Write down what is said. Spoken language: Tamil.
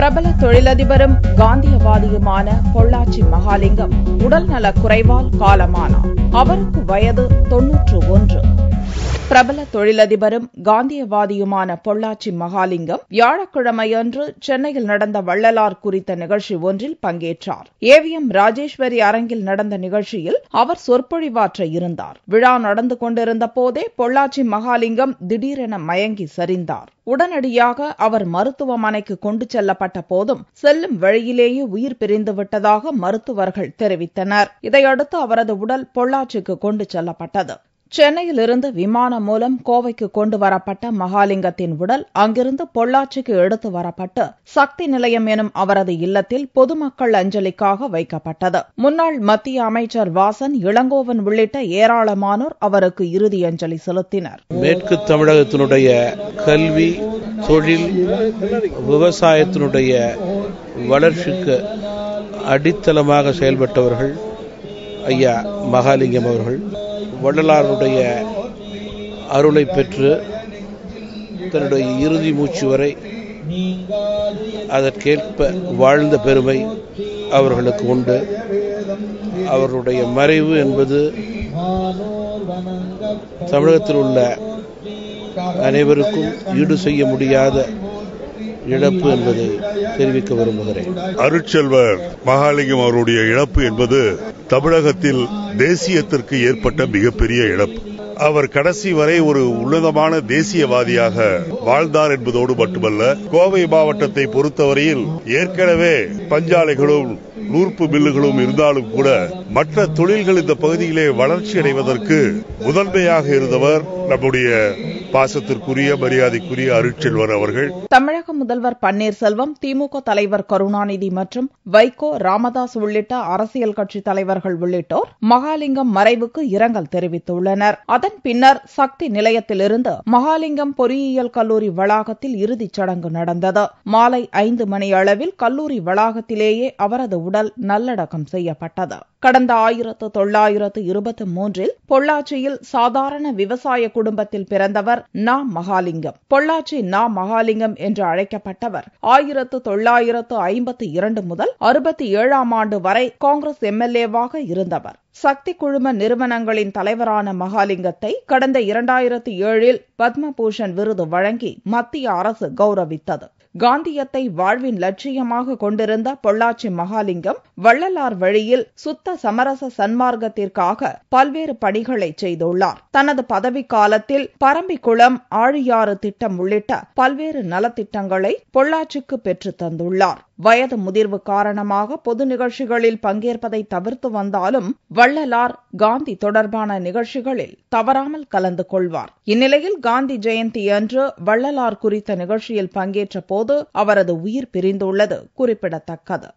பிரபல தொழிலதிபரும் காந்தியவாதியுமான பொள்ளாச்சி மகாலிங்கம் உடல்நலக் குறைவால் காலமானார். அவருக்கு வயது தொன்னூற்று ஒன்று. பிரபல தொழிலதிபரும் காந்தியவாதியுமான பொள்ளாச்சி மகாலிங்கம் வியாழக்கிழமையன்று சென்னையில் நடந்த வள்ளலார் குறித்த நிகழ்ச்சி ஒன்றில் பங்கேற்றார். ஏவிஎம் ராஜேஸ்வரி அரங்கில் நடந்த நிகழ்ச்சியில் அவர் சொற்பொழிவாற்ற இருந்தார். விழா நடந்து கொண்டிருந்த போதே பொள்ளாச்சி மகாலிங்கம் திடீரென மயங்கி சரிந்தார். உடனடியாக அவர் மருத்துவமனைக்கு கொண்டு செல்லப்பட்ட போதும் செல்லும் வழியிலேயே உயிர் பிரிந்து விட்டதாக மருத்துவர்கள் தெரிவித்தனர். இதையடுத்து அவரது உடல் பொள்ளாச்சிக்கு கொண்டு செல்லப்பட்டது. சென்னையிலிருந்து விமானம் மூலம் கோவைக்கு கொண்டு வரப்பட்ட மகாலிங்கத்தின் உடல் அங்கிருந்து பொள்ளாச்சிக்கு எடுத்து வரப்பட்டு சக்தி நிலையம் எனும் அவரது இல்லத்தில் பொதுமக்கள் அஞ்சலிக்காக வைக்கப்பட்டது. முன்னாள் மத்திய அமைச்சர் வாசன் இளங்கோவன் உள்ளிட்ட ஏராளமானோர் அவருக்கு இறுதி அஞ்சலி செலுத்தினர். மேற்கு தமிழகத்தினுடைய கல்வி தொழில் விவசாயத்தினுடைய வளர்ச்சிக்கு அடித்தளமாக செயல்பட்டவர்கள் ஐயா மகாலிங்கம் அவர்கள். வள்ளலாருடைய அருளை பெற்று தன்னுடைய இறுதி மூச்சு வரை அதற்கேற்ப வாழ்ந்த பெருமை அவர்களுக்கு உண்டு. அவர்களுடைய மறைவு என்பது தமிழகத்தில் உள்ள அனைவருக்கும் ஈடு செய்ய முடியாத இழப்பு என்பதை தெரிவிக்க விரும்புகிறேன். அருட்செல்வர் மகாலிங்கம் அவருடைய இழப்பு என்பது தமிழகத்தில் தேசியத்திற்கு ஏற்பட்ட மிகப்பெரிய இழப்பு. அவர் கடைசி வரை ஒரு உன்னதமான தேசியவாதியாக வாழ்ந்தார் என்பதோடு மட்டுமல்ல கோவை மாவட்டத்தை பொறுத்தவரையில் ஏற்கனவே பஞ்சாலைகளும் நூற்பு மில்லுகளும் இருந்தாலும் கூட மற்ற தொழில்கள் இந்த பகுதியிலே வளர்ச்சி அடைவதற்கு முதன்மையாக இருந்தவர் நம்முடைய பாசத்திற்குரிய மரியாதைக்குரிய அருட்செல்வர் அவர்கள். தமிழக முதல்வர் பன்னீர்செல்வம் திமுக தலைவர் கருணாநிதி மற்றும் வைகோ ராமதாஸ் உள்ளிட்ட அரசியல் கட்சி தலைவர்கள் உள்ளிட்டோர் மகாலிங்கம் மறைவுக்கு இரங்கல் தெரிவித்துள்ளனர். அதன் பின்னர் சக்தி நிலையத்திலிருந்து மகாலிங்கம் பொறியியல் கல்லூரி வளாகத்தில் இறுதிச் சடங்கு நடந்தது. மாலை ஐந்து மணி அளவில் கல்லூரி வளாகத்திலேயே அவரது உடல் நல்லடக்கம் செய்யப்பட்டது. கடந்த ஆயிரத்து தொள்ளாயிரத்து இருபத்தி மூன்றில் பொள்ளாச்சியில் சாதாரண விவசாய குடும்பத்தில் பிறந்தவர் நா மகாலிங்கம். பொள்ளாச்சி நா மகாலிங்கம் என்று அழைக்கப்பட்டவர். ஆயிரத்து தொள்ளாயிரத்து ஐம்பத்தி இரண்டு முதல் அறுபத்தி ஏழாம் ஆண்டு வரை காங்கிரஸ் எம்எல்ஏவாக இருந்தவர். சக்தி குழும நிறுவனங்களின் தலைவரான மகாலிங்கத்தை கடந்த இரண்டாயிரத்தி ஏழில் பத்மபூஷன் விருது வழங்கி மத்திய அரசு கௌரவித்தது. காந்தியத்தை வாழ்வின் லட்சியமாக கொண்டிருந்த பொள்ளாச்சி மகாலிங்கம் வள்ளலார் வழியில் சுத்த சமரச சன்மார்க்கத்திற்காக பல்வேறு பணிகளை செய்துள்ளார். தனது பதவி காலத்தில் பரம்பிக்குளம் ஆழியாறு திட்டம் உள்ளிட்ட பல்வேறு நலத்திட்டங்களை பொள்ளாச்சிக்கு பெற்றுத் தந்துள்ளார். வயது முதிர்வு காரணமாக பொது நிகழ்ச்சிகளில் பங்கேற்பதை தவிர்த்து வந்தாலும் வள்ளலார் காந்தி தொடர்பான நிகழ்ச்சிகளில் தவறாமல் கலந்து கொள்வார். இந்நிலையில் காந்தி ஜெயந்தி அன்று வள்ளலார் குறித்த நிகழ்ச்சியில் பங்கேற்ற போது அவரது உயிர் பிரிந்துள்ளது குறிப்பிடத்தக்கது.